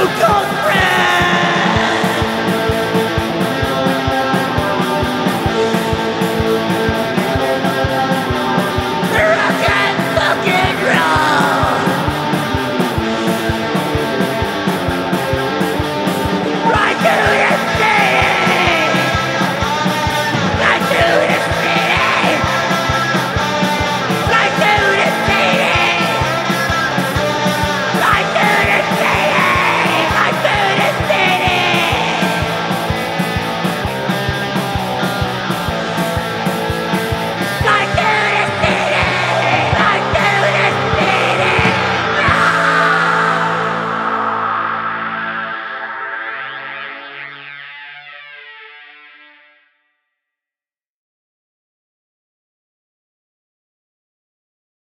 You got